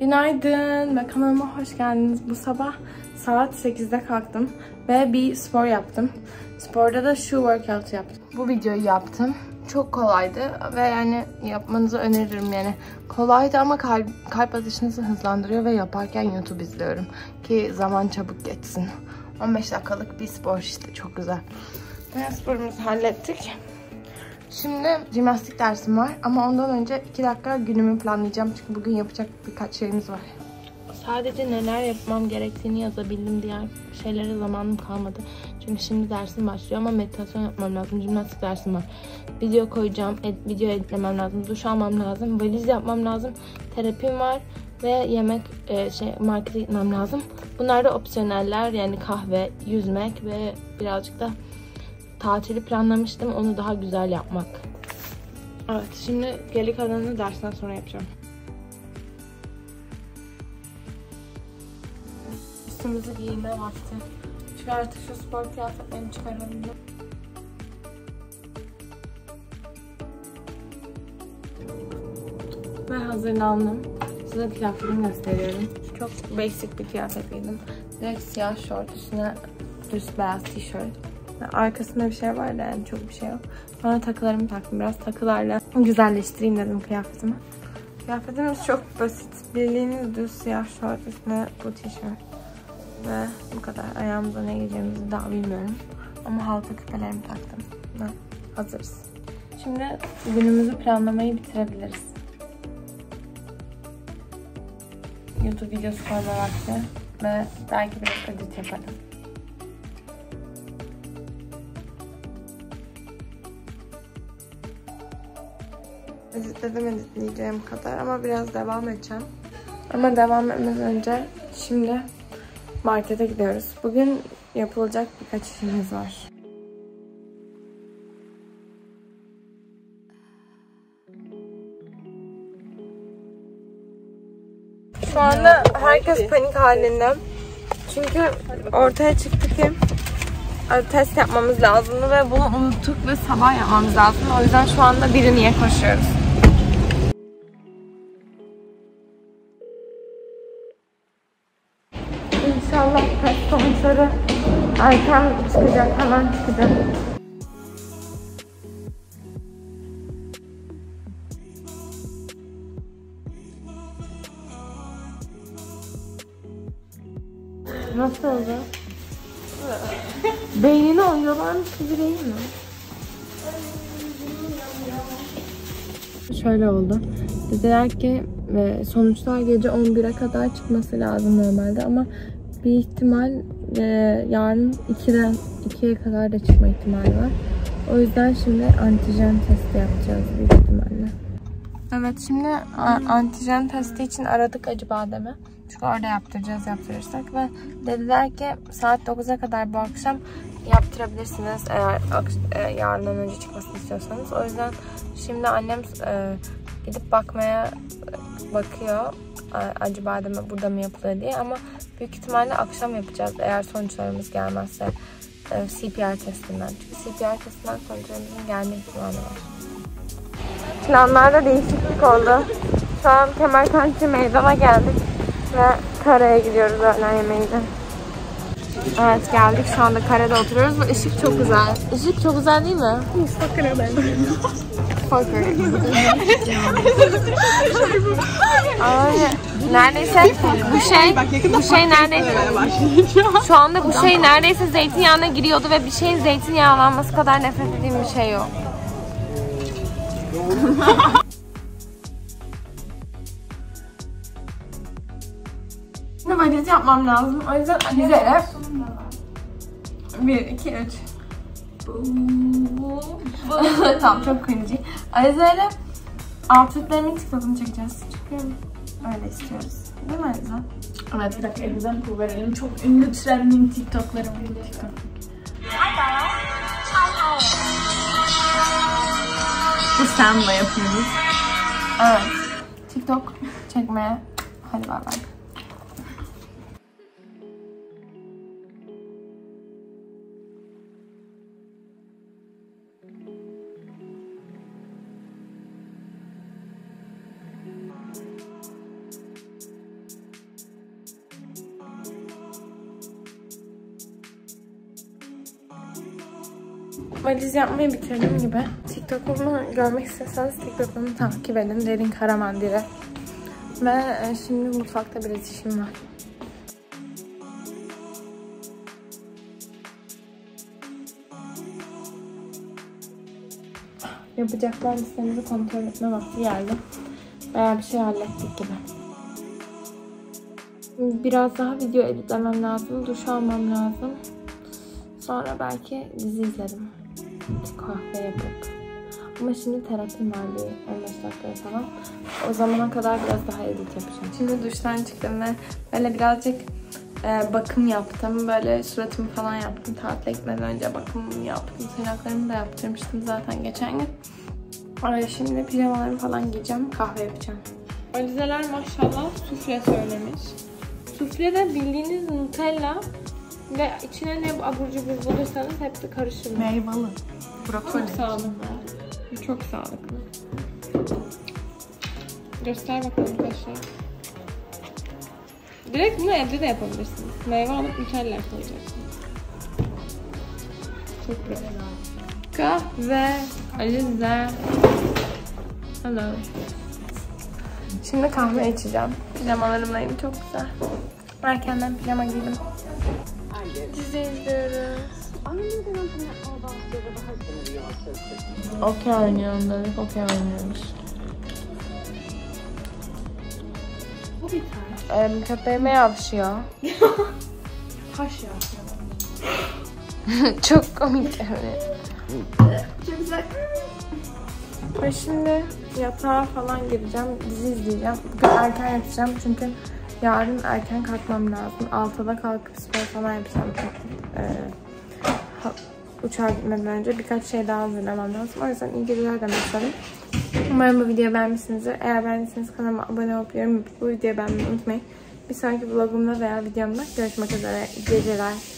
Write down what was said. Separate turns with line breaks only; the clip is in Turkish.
Günaydın ve kanalıma hoş geldiniz. Bu sabah saat 8'de kalktım ve bir spor yaptım. Sporda da şu workout yaptım. Bu videoyu yaptım. Çok kolaydı ve yani yapmanızı öneririm yani. Kolaydı ama kalp, kalp atışınızı hızlandırıyor ve yaparken YouTube izliyorum. Ki zaman çabuk geçsin. 15 dakikalık bir spor işte çok güzel. Ve sporumuzu hallettik. Şimdi jimnastik dersim var ama ondan önce 2 dakika günümü planlayacağım çünkü bugün yapacak birkaç şeyimiz var. Sadece neler yapmam gerektiğini yazabildim diğer şeylere zamanım kalmadı. Çünkü şimdi dersim başlıyor ama meditasyon yapmam lazım, jimnastik dersim var. Video koyacağım, ed video editlemem lazım, duş almam lazım, valiz yapmam lazım, terapim var ve yemek e, şey markete gitmem lazım. Bunlar da opsiyoneller yani kahve, yüzmek ve birazcık da tatili planlamıştım. Onu daha güzel yapmak. Evet şimdi geri kalanını dersten sonra yapacağım. Üstümüzü giyme vakti. Çünkü artık şu spor kıyafetlerini çıkaralım. Ve hazırlandım. Size kıyafetimi gösteriyorum. Çok basic bir kıyafet giydim. Direkt siyah şort üstüne düz beyaz tişört. Arkasında bir şey var da yani çok bir şey yok. Sonra takılarımı taktım. Biraz takılarla güzelleştireyim dedim kıyafetimi. Kıyafetimiz çok basit. Bildiğiniz düz siyah şort üstüne bu tişört. Ve bu kadar. Ayağımıza ne giyeceğimizi daha bilmiyorum. Ama halka küpelerimi taktım. Ve hazırız. Şimdi günümüzü planlamayı bitirebiliriz. YouTube videosu koyma vakti. Ve belki bir edit yaparım. Editledim editleyeceğim kadar ama biraz devam edeceğim. Ama devam etmeden önce şimdi markete gidiyoruz. Bugün yapılacak birkaç işimiz var. Şu anda herkes panik halinde. Çünkü ortaya çıktı ki test yapmamız lazımdı ve bunu unuttuk ve sabah yapmamız lazım. O yüzden şu anda bir niye koşuyoruz. Erken çıkacak, hemen çıkacak. Nasıl oldu? Beynini oynuyorlarmış gibi değil mi? Şöyle oldu. Dediler ki ve sonuçlar gece 11'e kadar çıkması lazım normalde ama bir ihtimal e, yarın 2'den 2'ye kadar da çıkma ihtimali var. O yüzden şimdi antijen testi yapacağız büyük ihtimalle. Evet şimdi antijen testi için aradık Acı Badem'i. Çünkü orada yaptıracağız yaptırırsak ve dediler ki saat 9'a kadar bu akşam yaptırabilirsiniz eğer e, yarından önce çıkmasını istiyorsanız. O yüzden şimdi annem e, gidip bakmaya bakıyor acı bademe burada mı yapılıyor diye ama büyük ihtimalle akşam yapacağız eğer sonuçlarımız gelmezse e, CPR testinden. Çünkü CPR testinden sonuçlarımızın gelme ihtimali var. Planlarda değişiklik oldu. Şu an Kemerkantçı meydana geldik ve karaya gidiyoruz öğlen yemeğiyle. Evet geldik şu anda karede oturuyoruz ve ışık çok güzel. Işık çok güzel değil mi?
Fucker'a benziyor.
Fucker. Ay, neredeyse bu şey bu şey neredeyse şu anda bu şey neredeyse zeytinyağına giriyordu ve bir şeyin zeytinyağlanması kadar nefret ettiğim bir şey yok. Şimdi valiz yapmam lazım. O yüzden Alize'yle 1, 2, 3 tamam çok cringy. Alize'yle outfitlerimin TikTok'unu çekeceğiz. Çünkü öyle istiyoruz. Değil mi Alize?
Evet bir dakika example verelim. Çok ünlü trending TikTok'ları var. TikTok. Bu Sam'la yapıyoruz.
Evet. TikTok çekmeye. Hadi bay bay. Valiz yapmayı bitirdim gibi. TikTok'umu görmek istiyorsanız TikTok'umu takip edin. Derin Karamandire. Ve e, şimdi mutfakta biraz işim var. Yapacaklar listemizi kontrol etme vakti geldi. Bayağı bir şey hallettik gibi. Biraz daha video editlemem lazım. Duş almam lazım. Sonra belki dizi izlerim. Kahve yapıp. Ama şimdi terapim var bir 15 dakika falan. O zamana kadar biraz daha edit yapacağım. Şimdi duştan çıktım ve böyle birazcık e, bakım yaptım. Böyle suratımı falan yaptım. Tatile gitmeden önce bakım yaptım. Tırnaklarımı da yaptırmıştım zaten geçen gün. Ay, şimdi pijamalarımı falan giyeceğim. Kahve yapacağım. Alizeler maşallah sufle söylemiş. Sufle de bildiğiniz Nutella ve içine ne abur cubur bulursanız hepsi karışımı.
Meyveli. Brokoli.
Çok sağlıklı. Çok sağlıklı. Göster bakalım arkadaşlar. Direkt bunu evde de yapabilirsiniz. Meyve alıp Nutella koyacaksınız. Çok güzel. Kahve. Alize. Hello. Şimdi kahve içeceğim. Pijamalarımlayım. Çok güzel. Erkenden pijama giydim. Dizi izliyoruz. Okey oynuyorum dedik. Okey oynuyoruz.
Bu bir tane.
Ee, köpeğime yapışıyor.
Taş ya.
Çok komik
güzel.
Ve şimdi yatağa falan gireceğim. Dizi izleyeceğim. Bugün erken yatacağım çünkü yarın erken kalkmam lazım. 6'da kalkıp spor falan yapacağım. Ee, uçağa gitmeden önce birkaç şey daha hazırlamam lazım. O yüzden iyi geceler demek istedim. Umarım bu videoyu beğenmişsinizdir. Eğer beğendiyseniz kanalıma abone olup yorum yapıp bu videoyu beğenmeyi unutmayın. Bir sonraki vlogumda veya videomda görüşmek üzere. İyi geceler.